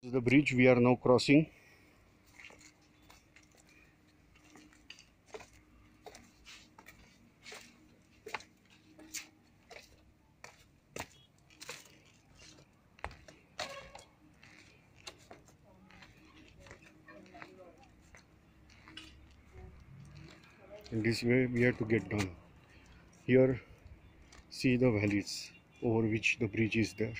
This is the bridge we are now crossing. In this way we have to get down. Here see the valleys over which the bridge is there.